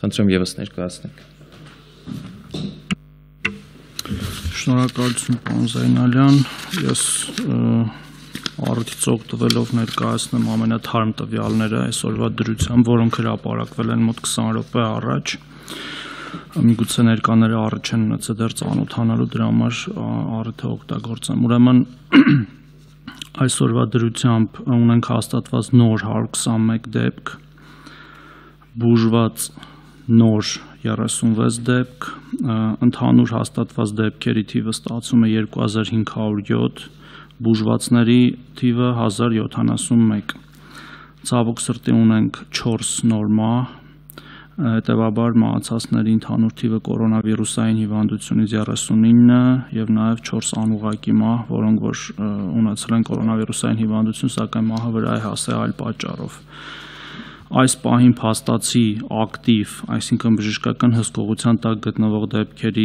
Խնդրեմ եւս ներկայացնեք։ Շնորհակալություն պարոն Զայնալյան։ Ես առիթից օգտվելով ներկայացնեմ ամենաթարմ տվյալները այսօրվա դրությամբ, որոնք հրապարակվել են մոտ 20 րոպե առաջ միգուցե ներկաները առիթ չեն ունեցել դեռ ծանոթանալու դրա համար առիթը օգտագործեմ։ Ուրեմն այսօրվա դրությամբ ունենք հաստատված նոր 121 դեպք, բուժված նոր 36 դեպք, ընդհանուր հաստատված դեպքերի թիվը ստացում է 2507, բուժվածների թիվը 1071։ Ցավոք սրտի ունենք 4 նոր մահ, հետևաբար մահացածների ընդհանուր թիվը կորոնավիրուսային հիվանդությունից 39 եւ նաեւ 4 անուղակի մահ, որոնք որ ունեցել են կորոնավիրուսային հիվանդություն, սակայն մահը վրա է հասել այլ պատճառով։ Այս պահին փաստացի ակտիվ, այսինքն բժշկական հսկողության տակ գտնվող դեպքերի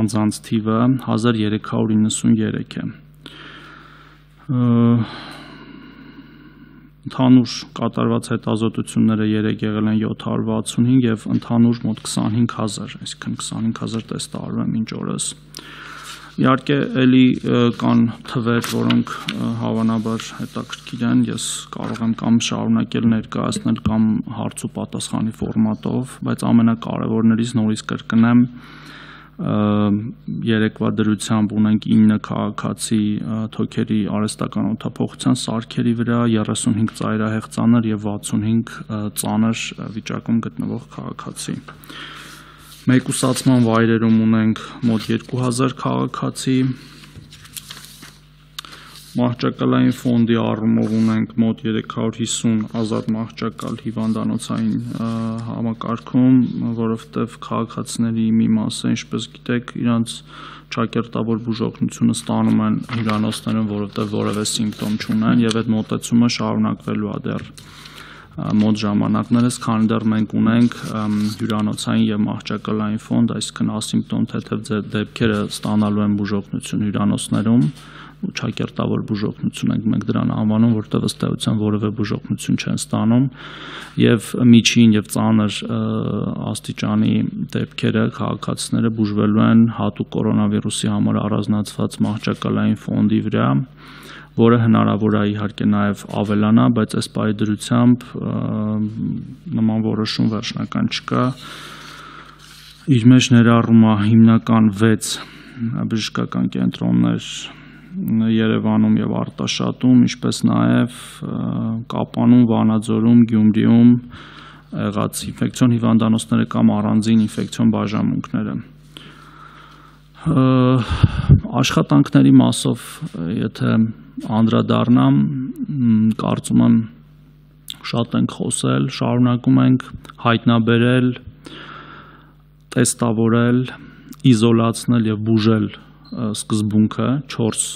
անձանց թիվը 1393 է Ընդհանուր կատարված հետազոտությունները 3 եղել են 765 եւ ընդհանուր մոտ 25000, այսինքն 25000 տեստ արվում է մինչ օրս։ Իհարկե, ելի կան թվեր, որոնք հավանաբար հետաքրքիր են, ես կարող եմ կամ շարունակել ներկայացնել կամ հարց ու պատասխանի ֆորմատով, բայց ամենակարևորներից նորից կրկնեմ, երեկվա դրությամբ ունենք 9 քաղաքացի թոքերի արհեստական օթափողության սարքերի վրա 35 ծայրահեղ ծանր եւ 65 ծանր վիճակում գտնվող քաղաքացի։ Մեկուսացման վայրերում ունենք մոտ 2000 քաղաքացի, Մահճակալային ֆոնդի առումով ունենք մոտ 350 ազատ մահճակալ հիվանդանոցային համակարգում, որովհետև քաղաքացիների մի մասը, ինչպես գիտեք, իրանց ճակերտավոր բուժօգնությունը ստանում են հյուրանոցներում, որովհետև որևէ սիմպտոմ չունեն եւ այդ մոտեցումը շարունակվելու է դեռ մոտ ժամանակներս, քանի դեռ մենք ունենք հյուրանոցային եւ մահճակալային ֆոնդ, այսինքն ասիմպտոմ թեթև դեպքերը ստանալու են բուժօգնություն հյուրանոցներում, չակերտավոր բուժօգնություն ենք մենք դրան անվանում, որտեղ ըստ էության որևէ բուժօգնություն չեն ստանում եւ միջին եւ ծանր աստիճանի դեպքերը քաղաքացիները բուժվելու են հատուկ կորոնավիրուսի համար առանձնացված մահճակալային ֆոնդի վրա որը հնարավոր է իհարկե նաև ավելանա, բայց այս պահի դրությամբ նման որոշում վերջնական չկա։ Իր մեջ ներառում է հիմնական 6 բժշկական կենտրոններ Երևանում եւ Արտաշատում, ինչպես նաեւ Կապանում, Վանաձորում, Գյումրիում եղած ինֆեկցիոն հիվանդանոցները կամ առանձին ինֆեկցիոն բաժանմունքները աշխատանքների մասով եթե անդրադառնամ կարծում եմ շատ ենք խոսել, շարունակում ենք հայտնաբերել, տեստավորել, իզոլացնել եւ բուժել սկզբունքը 4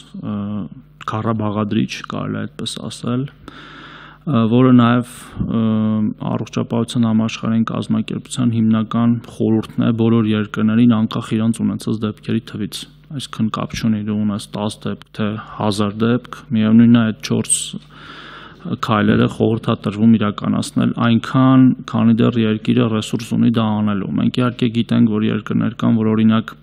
քարաբաղադրիչ, կարելի է այդպես ասել, որը նաև առողջապահության համաշխարհային կազմակերպության հիմնական խորհուրդն է բոլոր երկրներին անկախ իրենց ունեցած դեպքերի թվից այսքան կապ չունի դու ունես 10 դեպք թե 1000 դեպք միևնույնն է այդ 4 քայլերը խորհրդատրվում իրականացնել այնքան քանի դեռ երկիրը ռեսուրս ունի դա անելու մենք իհարկե գիտենք որ երկրներ կան որ օրինակ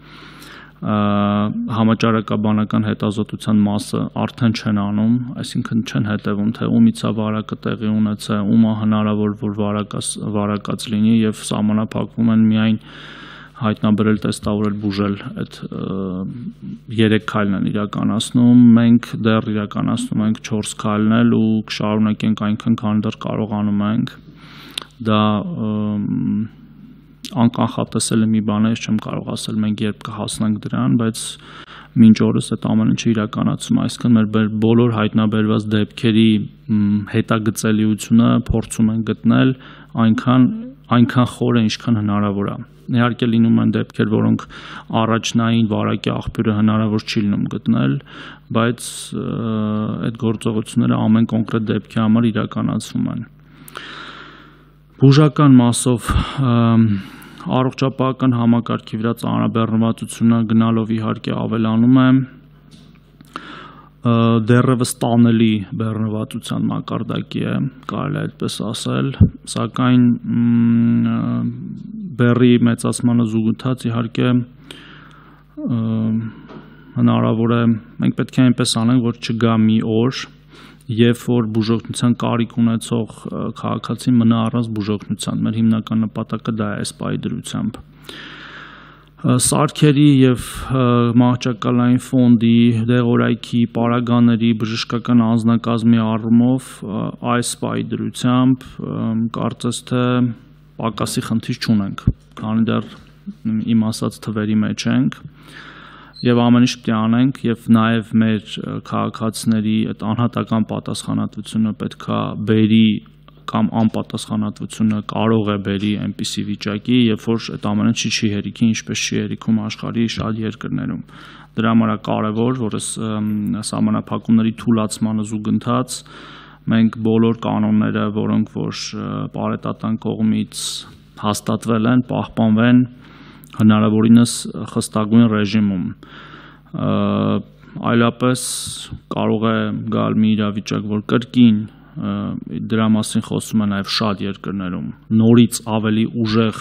համաճարակաբանական հետազոտության մասը արդեն չեն անում, այսինքն չեն հետևում, թե ումից է վարակը տեղի ունեցել, ումա հնարավոր որ վարակած վարակած լինի եւ սահմանափակվում են միայն հայտնաբերել, տեստավորել, բուժել այդ երեք քայլն են իրականացնում։ Մենք դեռ իրականացնում ենք 4 քայլնել ու կշարունակենք այնքան, քան դեռ կարողանում ենք։ Դա անկանխատեսելի մի բան է, չեմ կարող ասել մենք երբ կհասնենք դրան, բայց մինչ օրս այդ ամեն ինչը իրականացում, այսինքն մեր բոլոր հայտնաբերված դեպքերի հետագծելիությունը փորձում են գտնել այնքան այնքան խորը, ինչքան հնարավոր է։ Իհարկե լինում են դեպքեր, որոնք առաջնային վարակի աղբյուրը հնարավոր չի լինում գտնել, բայց այդ գործողությունները ամեն կոնկրետ դեպքի համար իրականացվում են։ Բուժական մասով առողջապահական համակարգի վրա ծանրաբեռնվածությունը գնալով իհարկե ավելանում է դեռևս տանելի բեռնվածության մակարդակի է, կարելի է այդպես ասել, սակայն բերի մեծացմանը զուգընթաց իհարկե հնարավոր է մենք պետք է այնպես անենք, որ չգա մի օր, երբ որ բուժօգնության կարիք ունեցող քաղաքացին մնա առանց բուժօգնության։ Մեր հիմնական նպատակը դա է այս պայի դրությամբ սարքերի եւ մահճակալային ֆոնդի, դեղորայքի, պարագաների, բժշկական անձնակազմի առումով այս պայի դրությամբ կարծես թե պակասի խնդիր չունենք, քանի դեռ իմ ասած թվերի մեջ ենք եւ ամեն ինչ պետք է անենք եւ նաեւ մեր քաղաքացիների այդ անհատական պատասխանատվությունը պետքա բերի կամ անպատասխանատվությունը կարող է բերի այնպիսի վիճակի, երբ որ այդ ամենը չի չի հերիքի, ինչպես չի հերիքում աշխարհի շատ երկրներում։ Դրա համար է կարևոր, որ այս սահմանափակումների թույլաtsմանը զուգընթաց մենք բոլոր կանոնները, որոնք որ բարետատան կողմից հաստատվել են, պահպանվեն հնարավորինս խստագույն ռեժիմում այլապես կարող է գալ մի իրավիճակ, որ կրկին դրա մասին խոսում է նաև շատ երկրներում. նորից ավելի ուժեղ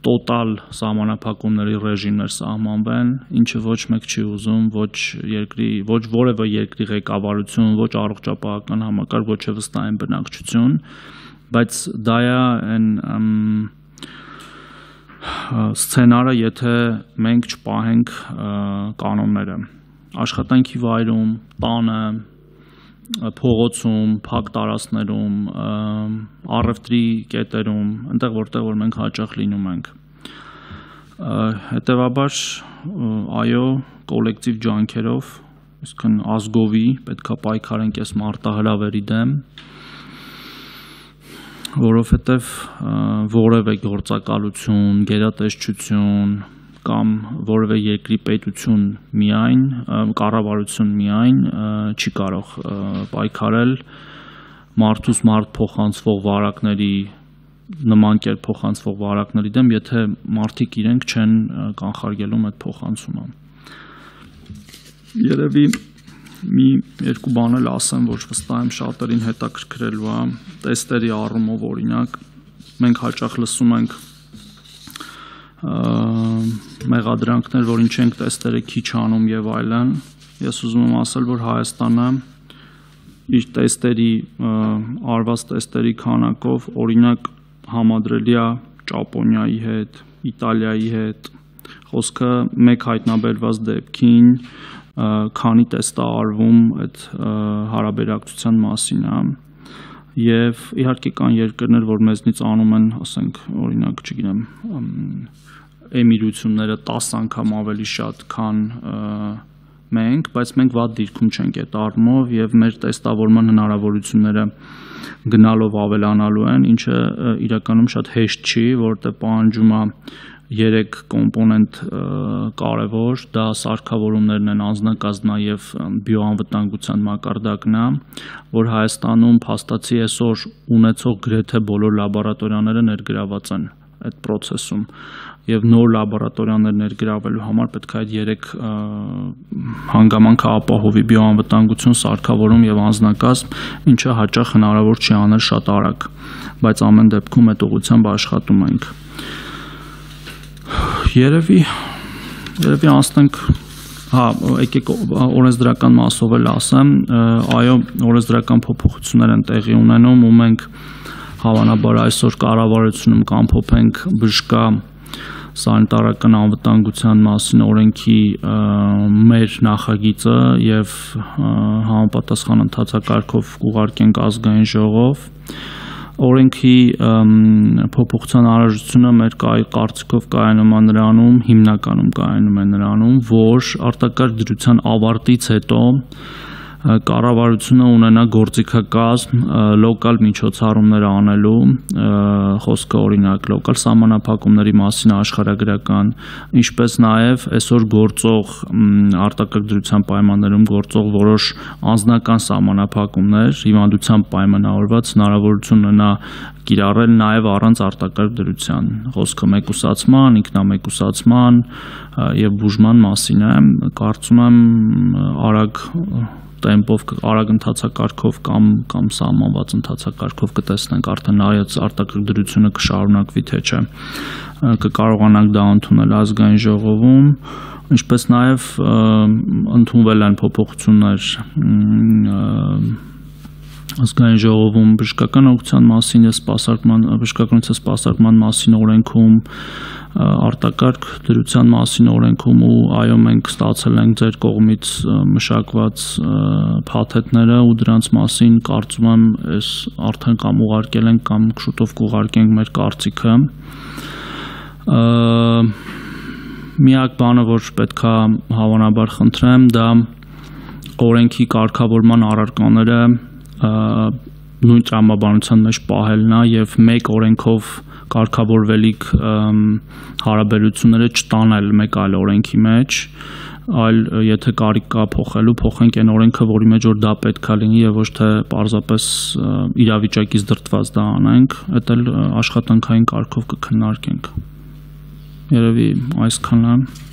տոտալ սահմանափակումների ռեժիմներ սահմանվեն, ինչը ոչ մեկ չի ուզում, ոչ երկրի, ոչ որևէ երկրի ղեկավարություն, ոչ առողջապահական համակարգ, ոչ է վստահ են բնակչություն, բայց դա է այն սցենարը, եթե մենք չպահենք կանոնները. Աշխատանքի վայրում, տանը, փողոցում, փակ տարածքներում, առևտրի կետերում, այնտեղ որտեղ որ մենք հաճախ լինում ենք։ Հետևաբար այո, կոլեկտիվ ջանքերով, իսկն ազգովի պետքա պայքարենք այս մարտահրավերի դեմ, որովհետև որևէ գործակալություն, գերատեսչություն կամ որևէ երկրի պետություն միայն, կառավարություն միայն չի կարող պայքարել մարդուս մարդ փոխանցվող վարակների նման կերպ փոխանցվող վարակների դեմ, եթե մարդիկ իրենք չեն կանխարգելում այդ փոխանցումը։ Երևի մի երկու բան էլ ասեմ, որ վստահ եմ շատերին հետաքրքրելու է տեստերի առումով օրինակ մենք հաճախ լսում ենք մեղադրանքներ, որ ինչ ենք տեստերը քիչ անում եւ այլն։ Ես ուզում եմ ասել, որ Հայաստանը իր տեստերի արված տեստերի քանակով օրինակ համադրելի է Ճապոնիայի հետ, Իտալիայի հետ։ Խոսքը մեկ հայտնաբերված դեպքին քանի տեստ է արվում այդ հարաբերակցության մասին, հա եւ իհարկե կան երկրներ, որ մեզնից անում են, ասենք, օրինակ, չգիտեմ, էմիրությունները 10 անգամ ավելի շատ, քան մենք, բայց մենք վատ դիրքում չենք այդ առումով եւ մեր տեստավորման հնարավորությունները գնալով ավելանալու են, ինչը իրականում շատ հեշտ չի, որտեղ պահանջում է 3 կոմպոնենտ կարևոր, դա սարքավորումներն են անձնակազմնա եւ բիոանվտանգության մակարդակն է, որ Հայաստանում փաստացի այսօր ունեցող գրեթե բոլոր լաբորատորիաները ներգրաված են այդ process-ում եւ նոր լաբորատորիաներ ներգրավելու համար պետք է այդ 3 հանգամանքը ապահովի բիոանվտանգություն, սարքավորում եւ անձնակազմ, ինչը հաճախ հնարավոր չի անել շատ արագ, բայց ամեն դեպքում այդ ուղղությամբ աշխատում ենք։ Երևի երևի անցնենք հա եկեք օրենսդրական մասով էլ ասեմ այո օրենսդրական փոփոխություններ են տեղի ունենում ու մենք հավանաբար այսօր կառավարությունում կամփոփենք բժշկա սանիտարական անվտանգության մասին օրենքի մեր նախագիծը եւ համապատասխան ընթացակարգով կուղարկենք ազգային ժողով օրենքի փոփոխության անհրաժեշտությունը մեր կարծիքով կայանում է նրանում, հիմնականում կայանում է նրանում, որ արտակարգ դրության ավարտից հետո կառավարությունը ունենա գործիքակազմ լոկալ միջոցառումներ անելու խոսքը օրինակ լոկալ սահմանափակումների մասին աշխարհագրական ինչպես նաև այսօր գործող արտակարգ դրության պայմաններում գործող որոշ անձնական սահմանափակումներ հիվանդությամբ պայմանավորված հնարավորություն ունենա կիրառել նաև առանց արտակարգ դրության խոսքը մեկուսացման, ինքնամեկուսացման եւ բուժման մասին է կարծում եմ արագ տեմպով արագ ընթացակարգով կամ կամ սահմանված ընթացակարգով կտեսնենք արդեն նայած արտակարգ դրությունը կշարունակվի թե չէ կկարողանանք դա ընդունել ազգային ժողովում ինչպես նաև ընդունվել են փոփոխություններ ազգային ժողովում բժշկական օգնության մասին է սպասարկման բժշկականության սպասարկման մասին օրենքում արտակարգ դրության մասին օրենքում ու այո մենք ստացել ենք ձեր կողմից մշակված փաթեթները ու դրանց մասին կարծում եմ այս արդեն կամ ուղարկել ենք կամ շուտով կուղարկենք մեր կարծիքը միակ բանը որ պետքա հավանաբար խնդրեմ դա օրենքի կարգավորման առարկաները նույն տրամաբանության մեջ պահելն է եւ մեկ օրենքով կարգավորվելիք հարաբերությունները չտանել մեկ այլ օրենքի մեջ այլ եթե կարիք կա փոխելու փոխենք այն օրենքը, որի մեջ որ դա պետքա լինի եւ ոչ թե parzapes իրավիճակից դրտված դա անենք, դա էլ աշխատանքային կարգով կքննարկենք։ Երևի այսքանն է։